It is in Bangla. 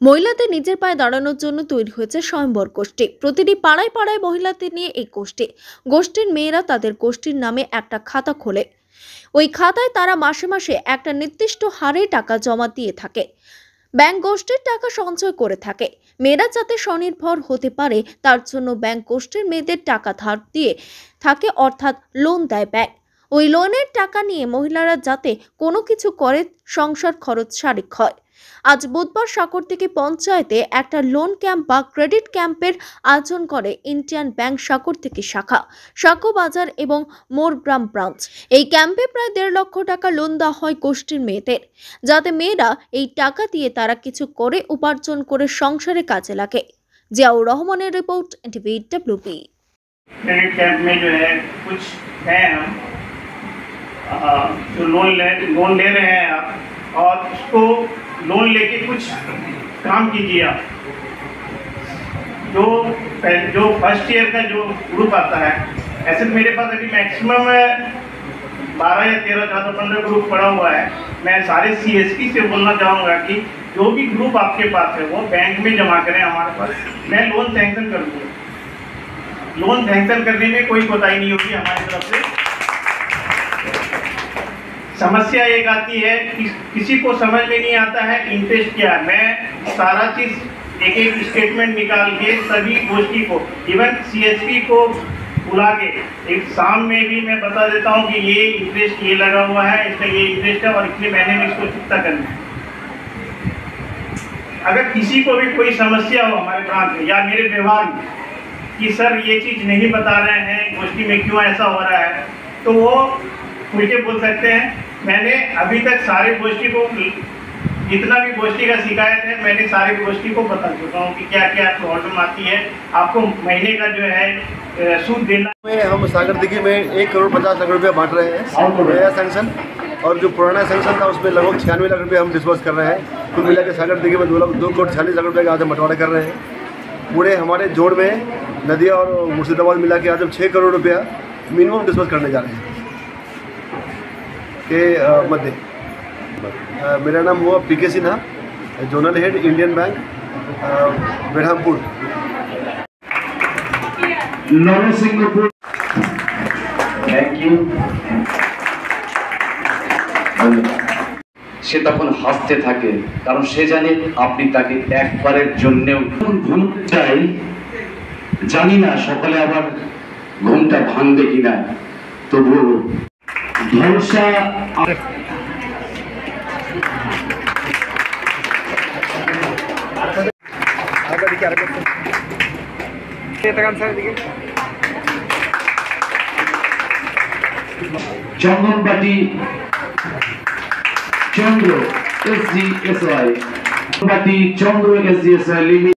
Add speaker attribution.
Speaker 1: মহিলাদের নিজের পায়ে দাঁড়ানোর জন্য তৈরি হয়েছে স্বয়ম্বর গোষ্ঠী। প্রতিটি পাড়ায় পাড়ায় মহিলাদের নিয়ে এই গোষ্ঠী। গোষ্ঠীর মেয়েরা তাদের গোষ্ঠীর নামে একটা খাতা খোলে। ওই খাতায় তারা মাসে মাসে একটা নির্দিষ্ট হারে টাকা জমা দিয়ে থাকে। ব্যাংক গোষ্ঠীর টাকা সঞ্চয় করে থাকে। মেয়েরা যাতে স্বনির্ভর হতে পারে, তার জন্য ব্যাংক গোষ্ঠীর মেয়েদের টাকা ধার দিয়ে থাকে, অর্থাৎ লোন দেয় ব্যাংক। ওই লোনের টাকা নিয়ে মহিলারা যাতে কোনো কিছু করে, সংসার খরচ সারিক হয়। আজ বুধবার সাগর থেকে পঞ্চায়েতে একটা লোন ক্যাম্প বা ক্রেডিট ক্যাম্পের আয়োজন করে ইন্ডিয়ান ব্যাংক সাগর থেকে শাখা সাঁকো বাজার এবং মোরগ্রাম ব্রাঞ্চ এই ক্যাম্পে প্রায় দেড় লক্ষ টাকা লোন দেওয়া হয় গোষ্ঠীর মেয়েদের যাতে মেয়েরা এই টাকা দিয়ে তারা কিছু করে উপার্জন করে সংসারে কাজে লাগে জিয়াউর রহমানের report TV WP
Speaker 2: credit camp में जो है कुछ हैं हम अ, जो लोन ले लोन ले रहे हैं आप और उसको लोन लेके कुछ काम कीजिए आप। जो जो फ़र्स्ट ईयर का जो ग्रुप आता है, ऐसे तो मेरे पास अभी मैक्सिमम बारह या तेरह, चौदह, पंद्रह ग्रुप पड़ा हुआ है। मैं सारे सी से बोलना चाहूँगा कि जो भी ग्रुप आपके पास है, वो बैंक में जमा करें हमारे पास। मैं लोन सैंक्शन कर दूँगा। लोन सैंक्शन करने में कोई कोताही नहीं होगी हमारी तरफ़ से। समस्या एक आती है कि किसी को समझ में नहीं आता है इंटरेस्ट क्या है। मैं सारा चीज़ एक एक स्टेटमेंट निकाल के सभी गोष्ठी को इवन सीएसपी को बुला के, एक शाम में भी मैं बता देता हूँ कि ये इंटरेस्ट ये लगा हुआ है इसका ये इंटरेस्ट है और इतने महीने में इसको चुकता करना है। अगर किसी को भी कोई समस्या हो हमारे ब्रांच में या मेरे व्यवहार में कि सर ये चीज़ नहीं बता रहे हैं, गोष्ठी में क्यों ऐसा हो रहा है तो वो मुझे बोल सकते हैं मैंने अभी तक सारे गोष्ठी को जितना भी गोष्ठी का शिकायत है मैंने सारे गोष्ठी को बता चुका हूँ कि क्या क्या प्रॉब्लम आती है। आपको महीने का जो है सूद देना।
Speaker 3: में हम सागर दिघी में एक करोड़ पचास लाख रुपया बांट रहे हैं। नया सेंक्शन और जो पुराना सेंक्शन था उसमें लगभग छियानवे लाख रुपये हम डिस्बर्स कर रहे हैं। कुल मिला के सागर दिघी में दो लाख दो करोड़ छियालीस लाख रुपये का आज हम बंटवारा कर रहे हैं। पूरे हमारे जोड़ में नदिया और मुर्शिदाबाद मिला के आज हम छः करोड़ रुपया मिनिमम डिस्बर्स करने जा रहे हैं। के अ, मध्य अ, मेरा नाम हुआ P K Sinha zonal head Indian bank Berhampur
Speaker 4: Narsinghpur thank you সে তখন হাসতে থাকে কারণ সে জানে আপনি তাকে একবারের জন্যেও ঘুম চাই জানি না সকালে আবার ঘুমটা ভাঙবে কিনা তবু ভরসা Chandanbati Chandra S G S Y Chandra S G S Y